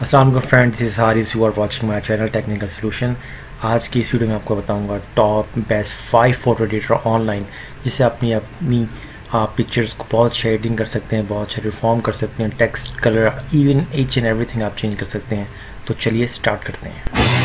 السلام علیکم friend this is Haris you are watching my channel technical solution آج کی اس ویڈیو میں آپ کو بتاؤں گا top best five photo editor online جس سے اپنی اپنی آپ پکچرس کو بہت اچھا ایڈنگ کر سکتے ہیں، بہت اچھا ریفارم کر سکتے ہیں text colour even each and everything آپ چینج کر سکتے ہیں۔ تو چلیے اسٹارٹ کرتے ہیں۔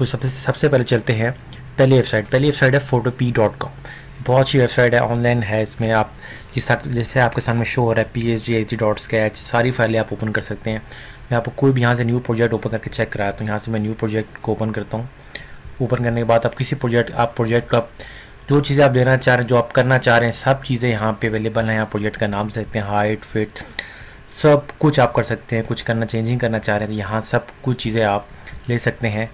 تو سب سے سب سے پہلے چلتے ہیں پہلی ویب سائٹ۔ پہلی ویب سائٹ ہے فوٹو پی ڈاٹ کام بہت اچھی ویب سائٹ ہے، آن لائن ہے اس میں آپ جس جیسے آپ کے سامنے شو ہو رہا ہے P H D H D dot sketch ساری فائلیں آپ اوپن کر سکتے ہیں۔ میں آپ کو کوئی بھی یہاں سے نیو پروجیکٹ اوپن کر کے چیک کرایا تو یہاں سے میں نیو پروجیکٹ کو اوپن کرتا ہوں۔ اوپن کرنے کے بعد آپ کسی پروجیکٹ آپ پروجیکٹ کا جو چیزیں آپ دینا چاہ رہے ہیں، جو آپ کرنا چاہ رہے ہیں، سب چیزیں یہاں پہ اویلیبل ہیں۔ آپ پروجیکٹ کا نام سکتے ہیں ہائٹ فٹ سب کچھ آپ کر سکتے ہیں، کچھ کرنا چینجنگ کرنا چاہ رہے ہیں، یہاں سب کچھ چیزیں آپ لے سکتے ہیں۔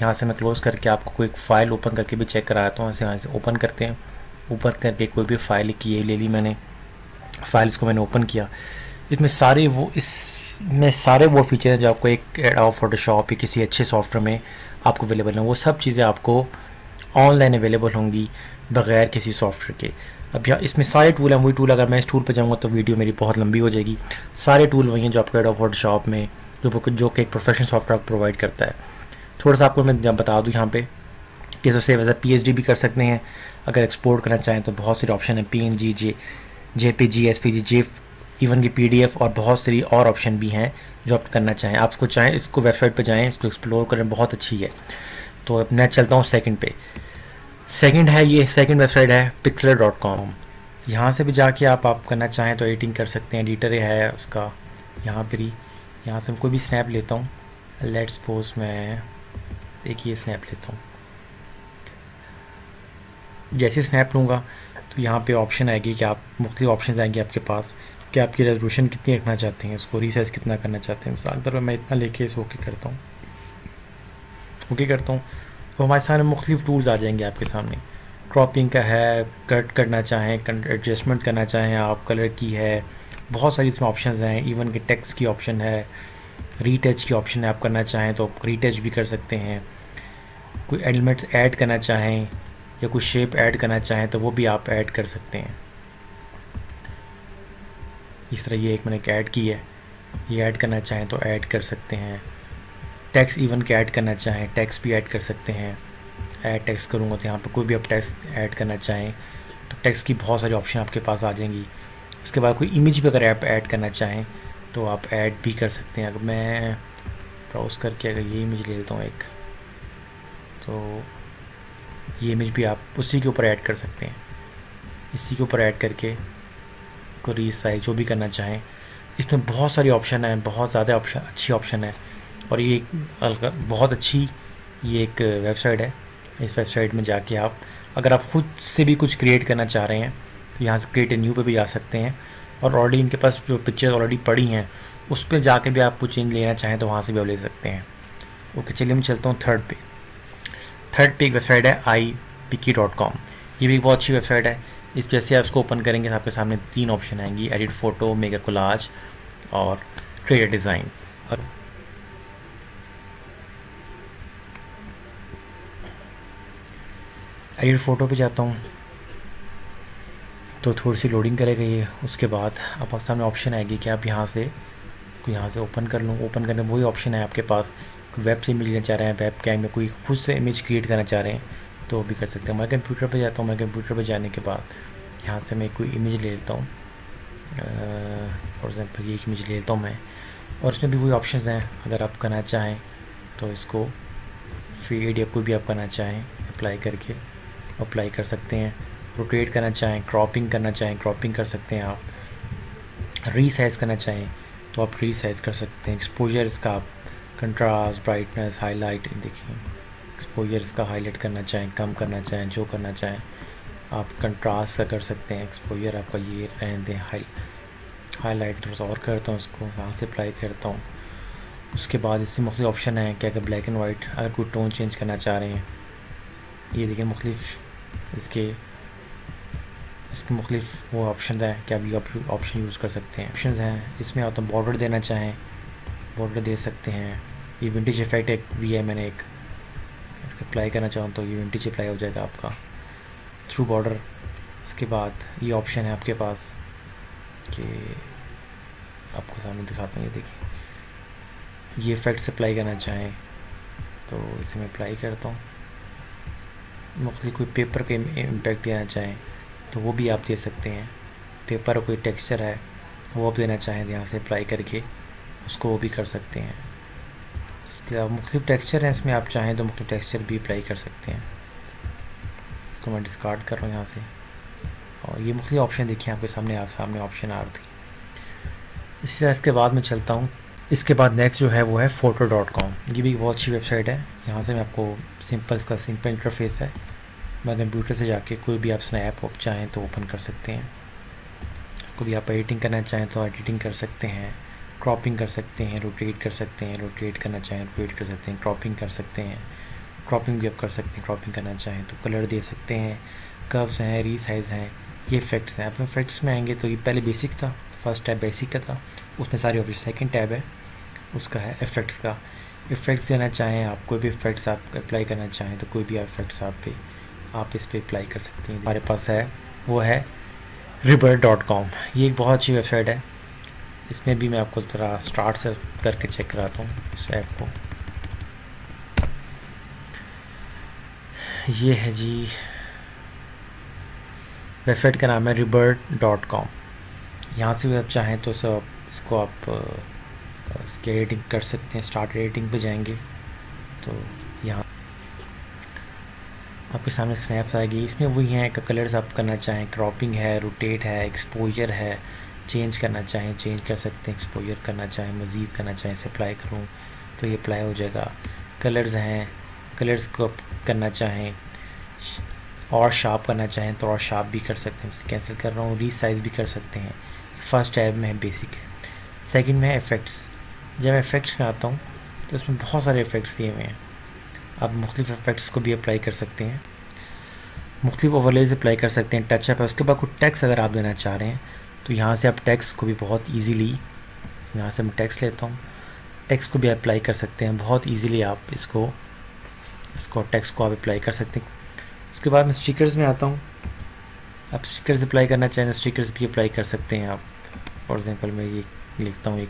یہاں سے میں کلوز کر کے آپ کو کوئی فائل اوپن کر کے بھی چیک کراتا ہوں یہاں سے اوپن کرتے ہیں۔ اوپن کر کے کوئی بھی فائل کی ہے لے لی میں نے فائلس کو میں نے اوپن کیا۔ اس میں سارے وہ، اس میں سارے وہ فیچر ہیں جو آپ کو ایک ایڈ آف فوٹو شاپ یا کسی اچھے سافٹ ویئر میں آپ کو اویلیبل ہیں، وہ سب چیزیں آپ کو آن لائن اویلیبل ہوں گی بغیر کسی سافٹ ویئر کے۔ اب یہاں اس میں سارے ٹول ہیں، وہی ٹول اگر میں اس ٹول پہ جاؤں گا تو ویڈیو میری بہت لمبی ہو جائے گی۔ سارے ٹول وہی ہیں جو آپ کو ایڈ آف فوٹو شاپ میں، جو جو کہ ایک پروفیشنل سافٹ ویئر پرووائڈ کرتا ہے۔ تھوڑا سا آپ کو میں بتا دوں یہاں پہ کہ اسے ویسے پی ایچ ڈی بھی کر سکتے ہیں۔ اگر ایکسپورٹ کرنا چاہیں تو بہت سارے آپشن ہیں۔ P N G J J P G S P G J even کی پی ڈی ایف اور بہت ساری اور آپشن بھی ہیں جو آپ کرنا چاہیں۔ آپ اس کو چاہیں، اس کو ویب سائٹ پہ جائیں، اس کو ایکسپلور کریں، بہت اچھی ہے۔ تو میں چلتا ہوں سیکنڈ پہ۔ سیکنڈ ہے یہ سیکنڈ ویب سائٹ ہے پکسلر ڈاٹ کام یہاں سے بھی جا کے آپ آپ کرنا چاہیں تو ایڈیٹنگ کر سکتے ہیں۔ ایڈیٹر ہے اس کا۔ یہاں پہ ہی یہاں سے کوئی بھی سنیپ لیتا ہوں۔ لیٹ سپوز میں ایک یہ سنیپ لیتا ہوں۔ جیسے سنیپ لوں گا تو یہاں پہ آپشن آئے گی کہ آپ، مختلف آپشنز آئیں گے آپ کے پاس کہ آپ کی ریزولوشن کتنی رکھنا چاہتے ہیں، اس کو ریسائز کتنا کرنا چاہتے ہیں۔ مثال طور پر میں اتنا لے کے اس اوکے کرتا ہوں۔ اوکے کرتا ہوں۔ تو ہمارے سامنے مختلف ٹولز آ جائیں گے آپ کے سامنے۔ کراپنگ کا ہے کٹ کرنا چاہیں ایڈجسٹمنٹ کرنا چاہیں، آپ کلر کی ہے۔ بہت ساری اس میں آپشنز ہیں۔ ایون کہ ٹیکس کی آپشن ہے ری ٹچ کی آپشن ہے آپ کرنا چاہیں تو ری ٹچ بھی کر سکتے ہیں۔ کوئی ایلیمنٹس ایڈ کرنا چاہیں یا کوئی شیپ ایڈ کرنا چاہیں تو وہ بھی آپ ایڈ کر سکتے ہیں۔ اس طرح یہ ایک میں نے ایک ایڈ کی ہے۔ یہ ایڈ کرنا چاہیں تو ایڈ کر سکتے ہیں۔ ٹیکس ایون کے ایڈ کرنا چاہیں، ٹیکس بھی ایڈ کر سکتے ہیں۔ ایڈ ٹیکس کروں گا تو یہاں پہ کوئی بھی آپ ٹیکس ایڈ کرنا چاہیں تو ٹیکس کی بہت ساری آپشن آپ کے پاس آ جائیں گی۔ اس کے بعد کوئی امیج بھی اگر آپ ایڈ کرنا چاہیں تو آپ ایڈ بھی کر سکتے ہیں۔ اگر میں براؤز کر کے اگر یہ امیج لے لیتا ہوں ایک۔ تو یہ امیج بھی آپ اسی کے اوپر ایڈ کر سکتے ہیں۔ اسی کے اوپر ایڈ کر کے کوئی سائز جو بھی کرنا چاہیں۔ اس میں بہت ساری آپشن ہیں، بہت زیادہ آپشن اچھی آپشن ہے اور یہ بہت اچھی یہ ایک ویب سائٹ ہے۔ اس ویب سائٹ میں جا کے آپ اگر آپ خود سے بھی کچھ کریٹ کرنا چاہ رہے ہیں، تو یہاں سے کریٹ اے نیو پہ بھی جا سکتے ہیں۔ اور آلریڈی ان کے پاس جو پکچر آلریڈی پڑی ہیں، اس پہ جا کے بھی آپ کچھ لینا چاہیں تو وہاں سے بھی آپ لے سکتے ہیں۔ اوکے چلیے میں چلتا ہوں تھرڈ پہ تھرڈ پہ ایک ویب سائٹ ہے آئی پکی ڈاٹ کام یہ بھی ایک بہت اچھی ویب سائٹ ہے۔ اس جیسے آپ اس کو اوپن کریں گے آپ کے سامنے تین آپشن آئیں گی ایڈٹ فوٹو میگا کولاج اور کریئر ڈیزائن ایڈٹ فوٹو پہ جاتا ہوں۔ تو تھوڑی سی لوڈنگ کرے گا یہ۔ اس کے بعد آپ کے سامنے آپشن آئے گی کہ آپ یہاں سے اس کو یہاں سے اوپن کر لوں۔ اوپن کرنے وہی آپشن ہے آپ کے پاس۔ ویب سے امیج لینا چاہ رہے ہیں ویب کیم میں کوئی خود سے امیج کریٹ کرنا چاہ رہے ہیں، تو وہ بھی کر سکتے ہیں۔ میں کمپیوٹر پہ جاتا ہوں، میں کمپیوٹر پہ جانے کے بعد یہاں سے میں کوئی امیج لے لیتا ہوں۔ فار ایگزامپل یہ ایک امیج لے لیتا ہوں میں۔ اور اس میں بھی وہی آپشنز ہیں۔ اگر آپ کرنا چاہیں تو اس کو فیڈ یا کوئی بھی آپ کرنا چاہیں اپلائی کر کے اپلائی کر سکتے ہیں۔ روٹیٹ کرنا چاہیں کراپنگ کرنا چاہیں کراپنگ کر سکتے ہیں آپ۔ ری سائز کرنا چاہیں تو آپ ری سائز کر سکتے ہیں۔ ایکسپوجر اس کا آپ کنٹراسٹ برائٹنس ہائی لائٹ دیکھیں ایکسپوجر اس کا ہائی لائٹ کرنا چاہیں کم کرنا چاہیں جو کرنا چاہیں آپ کنٹراسٹ کا کر سکتے ہیں ایکسپوجر آپ کا یہ رہنے دیں ہائی ہائی لائٹ تھوڑا سا اور کرتا ہوں اس کو یہاں سے اپلائی کرتا ہوں اس کے بعد اس سے مختلف آپشن ہیں کہ اگر بلیک اینڈ وائٹ اگر کوئی ٹون چینج کرنا چاہ رہے ہیں یہ دیکھیں مختلف اس کے اس کے مختلف وہ آپشن ہیں کہ ابھی آپ آپشن یوز کر سکتے ہیں آپشنز ہیں اس میں آپ تو بارڈر دینا چاہیں بارڈر دے سکتے ہیں. یہ ونٹیج افیکٹ ایک دیا ہے میں نے ایک. اس کو اپلائی کرنا چاہوں تو یہ ونٹیج اپلائی ہو جائے گا آپ کا. تھرو بارڈر اس کے بعد یہ آپشن ہے آپ کے پاس کہ آپ کو سامنے دکھاتا ہوں، یہ دیکھیں. یہ افیکٹس اپلائی کرنا چاہیں تو اسے میں اپلائی کرتا ہوں. مختلف کوئی پیپر کے امپیکٹ دینا چاہیں تو وہ بھی آپ دے سکتے ہیں. پیپر کوئی ٹیکسچر ہے وہ آپ دینا چاہیں یہاں سے اپلائی کر کے اس کو وہ بھی کر سکتے ہیں۔ اس کے علاوہ مختلف ٹیکسچر ہیں، اس میں آپ چاہیں تو مختلف ٹیکسچر بھی اپلائی کر سکتے ہیں۔ اس کو میں ڈسکارڈ کر رہا ہوں یہاں سے۔ اور یہ مختلف آپشن دیکھیں، آپ کے سامنے، آپ سامنے آپشن آ رہی اسی طرح اس کے بعد میں چلتا ہوں۔ اس کے بعد نیکسٹ جو ہے وہ ہے فوٹو ڈاٹ کام یہ بھی بہت اچھی ویب سائٹ ہے۔ یہاں سے میں آپ کو سمپل اس کا سمپل انٹرفیس ہے۔ میں کمپیوٹر سے جا کے کوئی بھی آپ اسنیپ آپ چاہیں تو اوپن کر سکتے ہیں۔ اس کو بھی آپ ایڈیٹنگ کرنا چاہیں تو ایڈیٹنگ کر سکتے ہیں۔ کراپنگ کر سکتے ہیں روٹیٹ کر سکتے ہیں روٹیٹ کرنا چاہیں روٹیٹ کر سکتے ہیں کراپنگ کر سکتے ہیں۔ کراپنگ بھی آپ کر سکتے ہیں کراپنگ کرنا چاہیں تو کلر دے سکتے ہیں۔ کروز ہیں ری سائز ہیں، یہ افیکٹس ہیں۔ اپنے افیکٹس میں آئیں گے تو یہ پہلے بیسک تھا فرسٹ ٹیب بیسک کا تھا۔ اس میں ساری آپشن سیکنڈ ٹیب ہے، اس کا ہے افیکٹس کا۔ افیکٹس دینا چاہیں، آپ کوئی بھی افیکٹس آپ اپلائی کرنا چاہیں تو کوئی بھی افیکٹس آپ پہ، آپ اس پہ اپلائی کر سکتے ہیں۔ ہمارے پاس ہے، وہ ہے ریبر ڈاٹ کام یہ ایک بہت اچھی ویب سائٹ ہے۔ اس میں بھی میں آپ کو ذرا اسٹارٹ سے کر کے چیک کراتا ہوں اس ایپ کو۔ یہ ہے جی ویب سائٹ کا نام ہے ریبرٹ ڈاٹ کام یہاں سے بھی آپ چاہیں تو سب اس کو آپ اس کی ایڈیٹنگ کر سکتے ہیں اسٹارٹ ایڈیٹنگ پہ جائیں گے۔ تو یہاں آپ کے سامنے سنیپس آئے گی۔ اس میں وہی ہیں کہ کلرز آپ کرنا چاہیں کراپنگ ہے روٹیٹ ہے ایکسپوجر ہے چینج کرنا چاہیں، چینج کر سکتے ہیں ایکسپوجر کرنا چاہیں، مزید کرنا چاہیں اسے اپلائی کروں تو یہ اپلائی ہو جائے گا۔ کلرز ہیں کلرز کو کرنا چاہیں، اور شارپ کرنا چاہیں تو اور شارپ بھی کر سکتے ہیں۔ اسے کینسل کر رہا ہوں ری سائز بھی کر سکتے ہیں۔ فرسٹ ٹیب میں ہے بیسک ہے سیکنڈ میں ہے افیکٹس جب افیکٹس میں آتا ہوں تو اس میں بہت سارے افیکٹس دیے ہوئے ہیں۔ آپ مختلف افیکٹس کو بھی اپلائی کر سکتے ہیں۔ مختلف اوورلیز اپلائی کر سکتے ہیں ٹچ اپ ہے۔ اس کے بعد کوئی ٹیکس اگر آپ دینا چاہ رہے ہیں تو یہاں سے آپ ٹیکس کو بھی بہت ایزیلی یہاں سے میں ٹیکس لیتا ہوں۔ ٹیکس کو بھی اپلائی کر سکتے ہیں۔ بہت ایزیلی آپ اس کو اس کو ٹیکس کو آپ اپلائی کر سکتے ہیں۔ اس کے بعد میں اسٹیکرز میں آتا ہوں۔ آپ اسٹیکرز اپلائی کرنا چاہیں تو اسٹیکرز بھی اپلائی کر سکتے ہیں آپ۔ فار ایگزامپل میں یہ لکھتا ہوں، ایک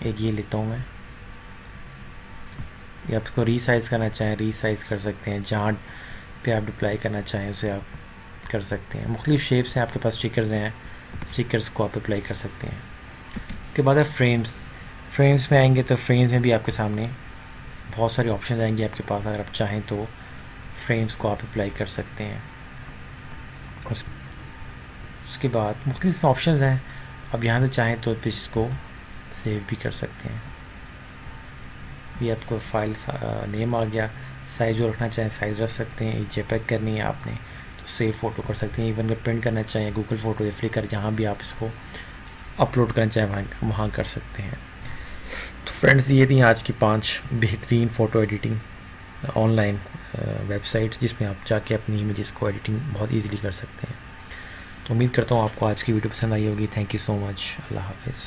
ایک یہ لیتا ہوں میں۔ یا آپ اس کو ری سائز کرنا چاہیں ری سائز کر سکتے ہیں۔ جہاں پہ آپ اپلائی کرنا چاہیں اسے آپ کر سکتے ہیں۔ مختلف شیپس ہیں آپ کے پاس اسٹیکرز ہیں اسٹیکرز کو آپ اپلائی کر سکتے ہیں۔ اس کے بعد ہے فریمز فریمز میں آئیں گے تو فریمز میں بھی آپ کے سامنے بہت ساری آپشنز آئیں گی آپ کے پاس، اگر آپ چاہیں تو فریمز کو آپ اپلائی کر سکتے ہیں۔ اس کے بعد مختلف آپشنز ہیں۔ اب یہاں سے چاہیں تو اس کو سیو بھی کر سکتے ہیں۔ یہ آپ کو فائل نیم آ گیا۔ سائز جو رکھنا چاہیں سائز رکھ سکتے ہیں۔ جے پیک کرنی ہے آپ نے۔ سیو فوٹو کر سکتے ہیں ایون اگر پرنٹ کرنا چاہیں گوگل فوٹو یا فلکر جہاں بھی آپ اس کو اپلوڈ کرنا چاہیں وہاں وہاں کر سکتے ہیں تو فرینڈز یہ تھیں آج کی پانچ بہترین photo editing online website جس میں آپ جا کے اپنی امیجز کو ایڈیٹنگ بہت ایزیلی کر سکتے ہیں تو امید کرتا ہوں آپ کو آج کی ویڈیو پسند آئی ہوگی تھینک یو سو مچ اللہ حافظ